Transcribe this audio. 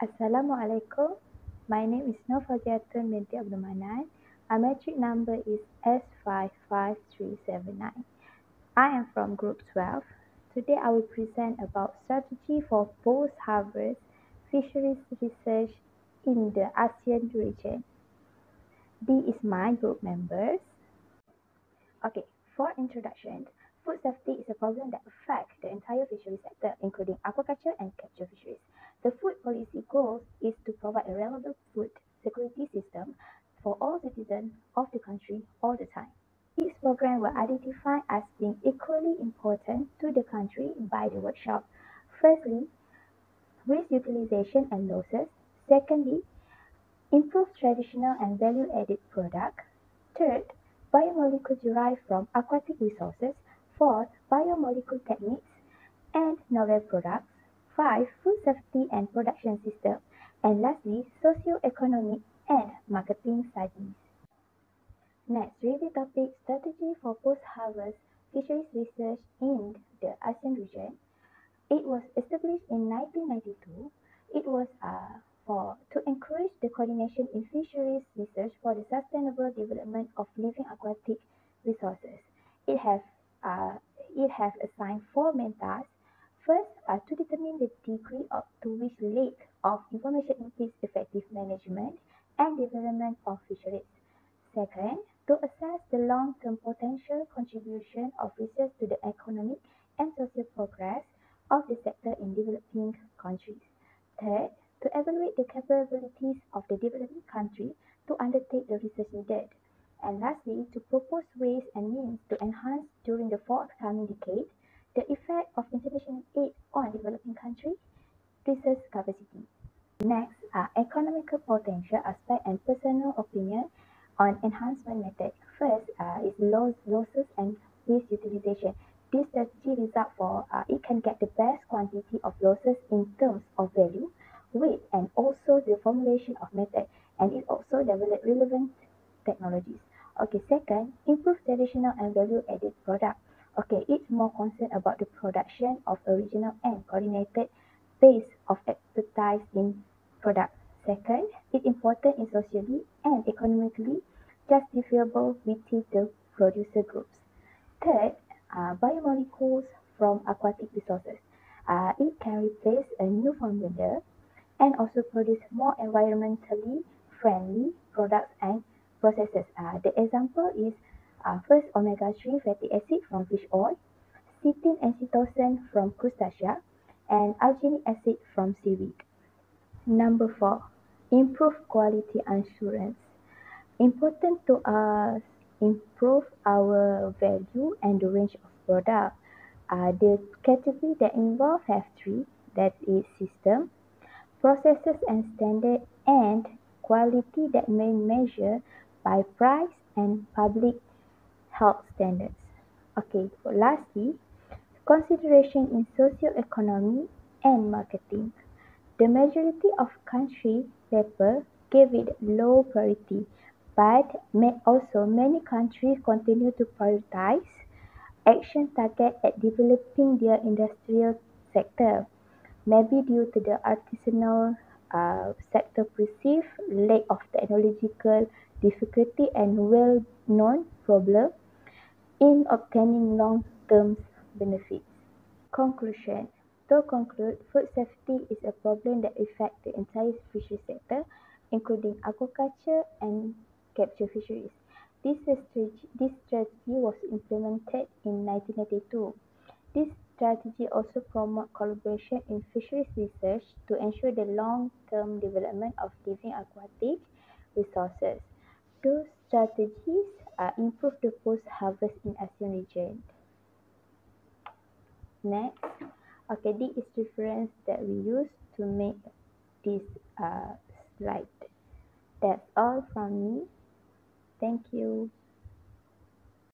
Assalamualaikum. My name is Nurfauziatun binti Abdul Manan. Our metric number is S55379. I am from Group 12. Today I will present about strategy for post-harvest fisheries research in the ASEAN region. This is my group members. Okay, for introduction, food safety is a problem that affects the entire fishery sector, including aquaculture and capture fisheries. The food policy goal is to provide a reliable food security system for all citizens of the country all the time. These programs were identified as being equally important to the country by the workshop. Firstly, waste utilization and losses. Secondly, improve traditional and value-added products. Third, biomolecules derived from aquatic resources. Fourth, biomolecule techniques and novel products. Five, food safety and production system. And lastly, socio-economic and marketing studies. Next, review topic strategy for post-harvest fisheries research in the ASEAN region. It was established in 1992. It was uh, for to encourage the coordination in fisheries research for the sustainable development of living aquatic resources. It has uh, it has assigned four main tasks First, uh, to determine the degree of, to which lack of information impedes effective management and development of fisheries. Second, to assess the long-term potential contribution of research to the economic and social progress of the sector in developing countries. Third, to evaluate the capabilities of the developing country to undertake the research needed. And lastly, to propose ways and means to enhance during the forthcoming decade the effect of international aid on developing countries, Next are economical potential aspect and personal opinion on enhancement method. First uh, is loss, losses and waste utilization. This strategy result for uh, it can get the best quantity of losses in terms of value, weight, and also the formulation of method. And it also develop relevant technologies. Okay, second, improve traditional and value-added product. Okay, it's more concerned about the production of original and coordinated base of expertise in product. Second, it's important in socially and economically justifiable within the producer groups. Third, uh, biomolecules from aquatic resources. Uh, it can replace a new formula and also produce more environmentally friendly products and processes. Uh, the example is uh, first omega-3 fatty acid from fish oil, cysteine and cytosine from crustacea, and alginic acid from seaweed. Number four, improve quality assurance. Important to us improve our value and the range of product. Uh, the category that involve have three, that is system, processes and standard, and quality that may measure by price and public health standards. Okay, so lastly, consideration in socio-economy and marketing. The majority of country paper gave it low priority, but may also many countries continue to prioritize action target at developing their industrial sector, maybe due to the artisanal uh, sector perceived lack of technological difficulty and well-known problem in obtaining long-term benefits. Conclusion To conclude, food safety is a problem that affects the entire fisheries sector, including aquaculture and capture fisheries. This strategy, this strategy was implemented in 1992. This strategy also promotes collaboration in fisheries research to ensure the long-term development of living aquatic resources. Those strategies uh, improve the post-harvest in ASEAN region. Next, okay, this is reference that we use to make this uh, slide. That's all from me. Thank you.